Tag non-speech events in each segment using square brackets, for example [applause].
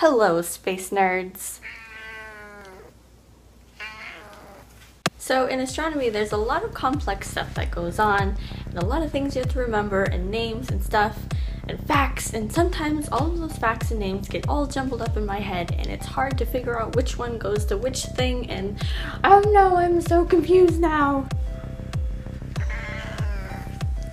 Hello, space nerds! So in astronomy, there's a lot of complex stuff that goes on, and a lot of things you have to remember, and names and stuff, and facts, and sometimes all of those facts and names get all jumbled up in my head, and it's hard to figure out which one goes to which thing, and oh no, I'm so confused now!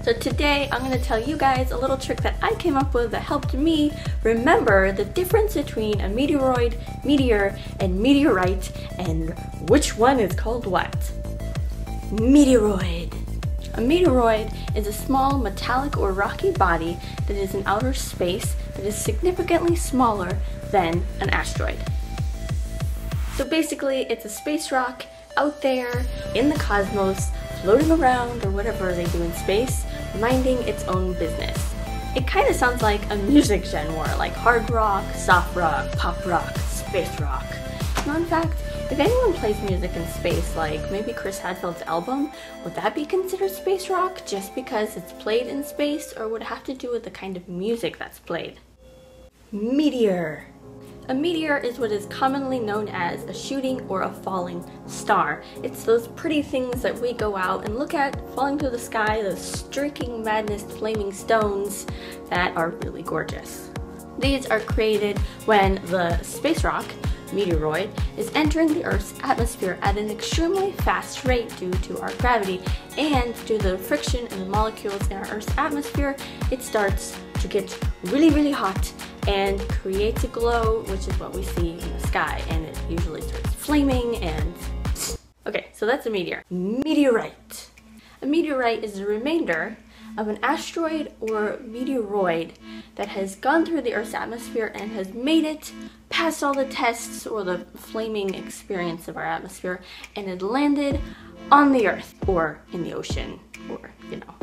So today I'm going to tell you guys a little trick that I came up with that helped me remember the difference between a meteoroid, meteor, and meteorite and which one is called what. Meteoroid. A meteoroid is a small metallic or rocky body that is in outer space that is significantly smaller than an asteroid. So basically it's a space rock out there in the cosmos floating around or whatever they do in space minding its own business. It kind of sounds like a music genre, like hard rock, soft rock, pop rock, space rock. Fun fact, if anyone plays music in space, like maybe Chris Hadfield's album, would that be considered space rock just because it's played in space, or would it have to do with the kind of music that's played? Meteor. A meteor is what is commonly known as a shooting or a falling star. It's those pretty things that we go out and look at falling through the sky, those streaking madness flaming stones that are really gorgeous. These are created when the space rock, meteoroid, is entering the Earth's atmosphere at an extremely fast rate due to our gravity, and due to the friction in the molecules in our Earth's atmosphere, it starts to get really, really hot and creates a glow, which is what we see in the sky, and it usually starts flaming and... [sniffs] Okay, so that's a meteor. Meteorite. A meteorite is the remainder of an asteroid or meteoroid that has gone through the Earth's atmosphere and has made it past all the tests or the flaming experience of our atmosphere and it landed on the Earth or in the ocean or, you know,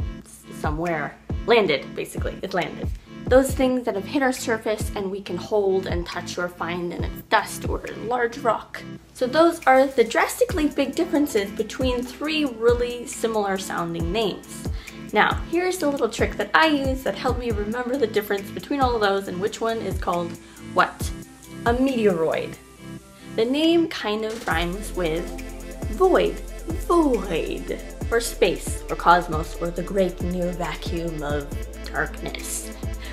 somewhere. Landed, basically. It landed those things that have hit our surface and we can hold and touch or find in dust or large rock. So those are the drastically big differences between three really similar sounding names. Now, here's the little trick that I use that helped me remember the difference between all of those and which one is called what. A meteoroid. The name kind of rhymes with void, void, or space, or cosmos, or the great near vacuum of darkness.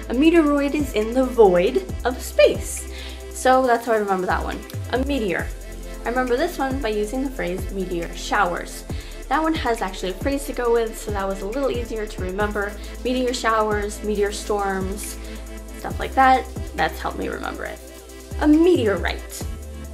A meteoroid is in the void of space. So that's how I remember that one. A meteor. I remember this one by using the phrase meteor showers. That one has actually a phrase to go with, so that was a little easier to remember. Meteor showers, meteor storms, stuff like that. That's helped me remember it. A meteorite.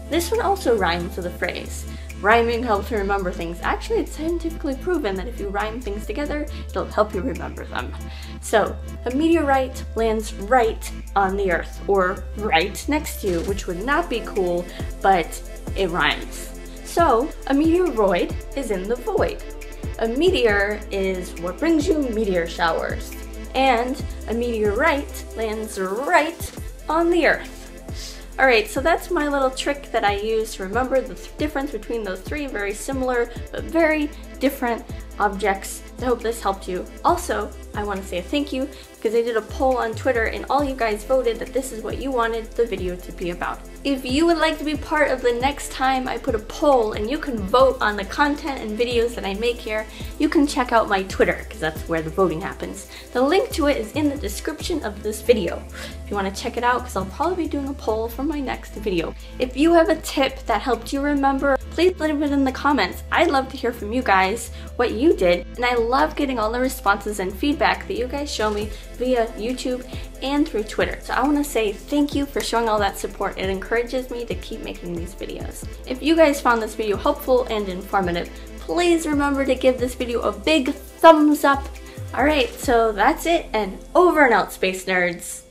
This one also rhymes with a phrase. Rhyming helps you remember things. Actually, it's scientifically proven that if you rhyme things together, it'll help you remember them. So, a meteorite lands right on the Earth, or right next to you, which would not be cool, but it rhymes. So, a meteoroid is in the void. A meteor is what brings you meteor showers. And a meteorite lands right on the Earth. Alright, so that's my little trick that I use to remember the th difference between those three? Very similar but very different objects. I hope this helped you. Also, I want to say a thank you because I did a poll on Twitter and all you guys voted that this is what you wanted the video to be about. If you would like to be part of the next time I put a poll and you can vote on the content and videos that I make here, you can check out my Twitter because that's where the voting happens. The link to it is in the description of this video if you want to check it out because I'll probably be doing a poll for my next video. If you have a tip that helped you remember, please leave it in the comments. I'd love to hear from you guys what you did and I love getting all the responses and feedback that you guys show me via YouTube and through Twitter. So I want to say thank you for showing all that support. It encourages me to keep making these videos. If you guys found this video helpful and informative, please remember to give this video a big thumbs up. Alright, so that's it and over and out, Space Nerds.